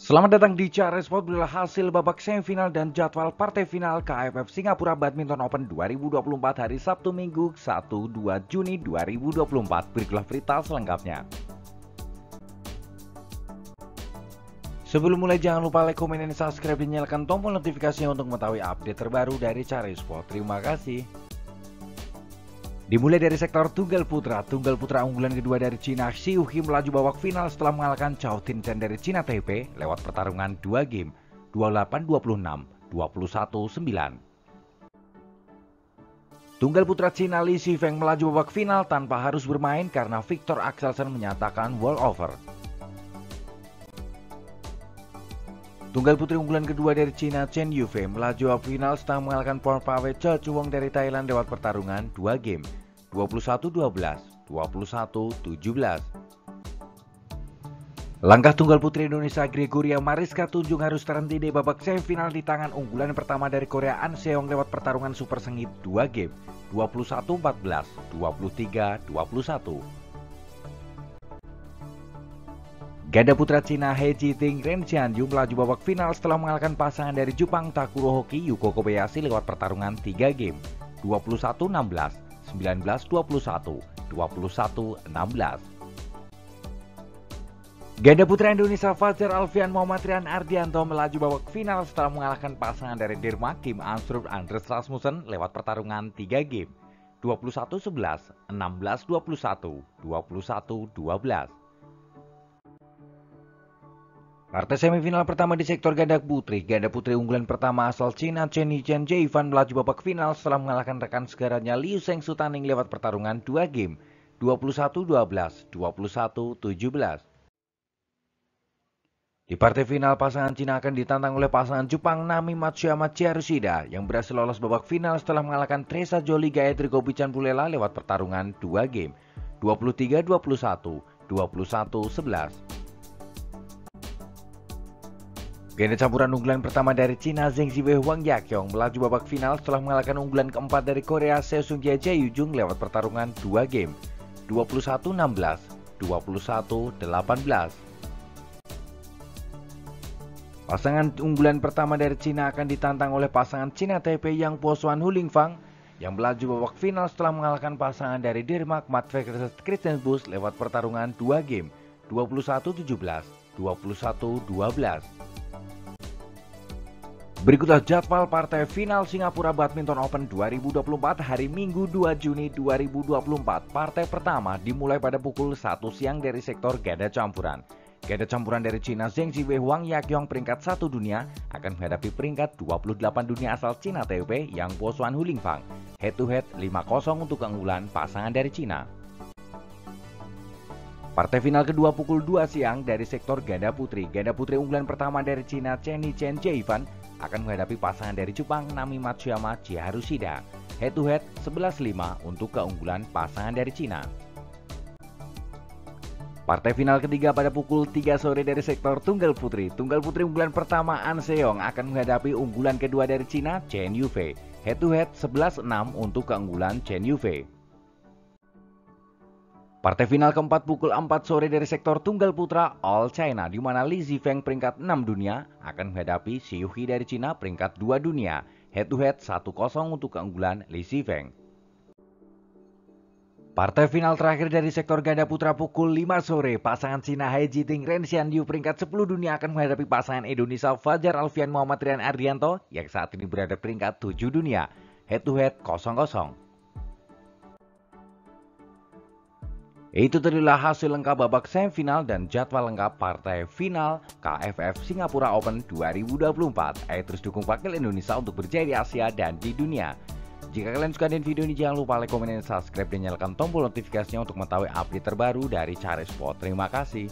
Selamat datang di Cara Sport bila hasil babak semifinal dan jadwal partai final KFF Singapura Badminton Open 2024 hari Sabtu Minggu 1-2 Juni 2024. Berikutlah berita selengkapnya. Sebelum mulai jangan lupa like, komen, dan subscribe dan nyalakan tombol notifikasinya untuk mengetahui update terbaru dari Cara Sport. Terima kasih. Dimulai dari sektor tunggal putra, tunggal putra unggulan kedua dari Cina Xiu He melaju babak final setelah mengalahkan Chao Tin Chen dari Cina Taipei lewat pertarungan 2 game 28-26, 21-9. Tunggal putra Cina Li Shifeng melaju babak final tanpa harus bermain karena Victor Axelsen menyatakan walkover. Tunggal putri unggulan kedua dari Cina Chen Yufei melaju babak final setelah mengalahkan Paul Pawei Cho Chuang dari Thailand lewat pertarungan 2 game 21-12, 21-17. Langkah tunggal putri Indonesia Gregoria Mariska Tunjung harus terhenti di babak semifinal di tangan unggulan pertama dari Korea An Seong lewat pertarungan super sengit 2 game 21-14, 23-21. Ganda putra Cina He Jiting Ren Xianyu melaju babak final setelah mengalahkan pasangan dari Jepang Takuro Hoki Yuko Kobayashi lewat pertarungan 3 game 21-16, 19-21, 21-16. Ganda putra Indonesia Fajar Alfian Muhammad Rian Ardianto melaju babak final setelah mengalahkan pasangan dari Denmark Kim Anstrup Andres Rasmussen lewat pertarungan 3 game 21-11, 16-21, 21-12. Partai semifinal pertama di sektor ganda putri, ganda putri unggulan pertama asal Cina Chen Yichen Ivan melaju babak final setelah mengalahkan rekan segaranya Liu Sheng Sutaning lewat pertarungan 2 game 21-12, 21-17. Di partai final, pasangan Cina akan ditantang oleh pasangan Jepang Nami Matsuyama Chiarushida yang berhasil lolos babak final setelah mengalahkan Teresa Jolie Gayatri Gobichan Pulela lewat pertarungan 2 game 23-21, 21-11. Ganda campuran unggulan pertama dari Cina Zheng Ziwei Huang Yakyong melaju babak final setelah mengalahkan unggulan keempat dari Korea Seosung Jae Yujung lewat pertarungan 2 game 21-16, 21-18. Pasangan unggulan pertama dari Cina akan ditantang oleh pasangan Cina Taipei yang Poswan Hulingfang yang melaju babak final setelah mengalahkan pasangan dari Denmark Christian Bus lewat pertarungan 2 game 21-17, 21-12. Berikutlah jadwal partai final Singapura Badminton Open 2024 hari Minggu 2 Juni 2024. Partai pertama dimulai pada pukul 1 siang dari sektor ganda campuran. Ganda campuran dari Cina Zheng Ziwei Huang Yakyong peringkat 1 dunia akan menghadapi peringkat 28 dunia asal Cina Taipei yang Po Xuan Hulingfang. Head to head 5-0 untuk keunggulan pasangan dari Cina. Partai final kedua pukul 2 siang dari sektor ganda putri. Ganda putri unggulan pertama dari Cina Chen Chen Jaivan akan menghadapi pasangan dari Jepang Nami Matsuyama Chiharushida. Head to head 11-5 untuk keunggulan pasangan dari Cina. Partai final ketiga pada pukul 3 sore dari sektor tunggal putri. Tunggal putri unggulan pertama An Seong akan menghadapi unggulan kedua dari Cina Chen Yufei. Head to head 11-6 untuk keunggulan Chen Yufei. Partai final keempat pukul 4 sore dari sektor tunggal putra All China di mana Li Zifeng peringkat 6 dunia akan menghadapi Xi Yuhi dari Cina peringkat 2 dunia. Head to head 1-0 untuk keunggulan Li Zifeng. Partai final terakhir dari sektor ganda putra pukul 5 sore, pasangan Cina Hai Jiting Ren Xianyu peringkat 10 dunia akan menghadapi pasangan Indonesia Fajar Alfian Muhammad Rian Ardianto yang saat ini berada peringkat 7 dunia. Head to head 0-0. Itu tadilah hasil lengkap babak semifinal dan jadwal lengkap partai final KFF Singapura Open 2024. Ayo terus dukung wakil Indonesia untuk berjaya di Asia dan di dunia. Jika kalian suka dengan video ini jangan lupa like, komen, dan subscribe dan nyalakan tombol notifikasinya untuk mengetahui update terbaru dari Cari Sport. Terima kasih.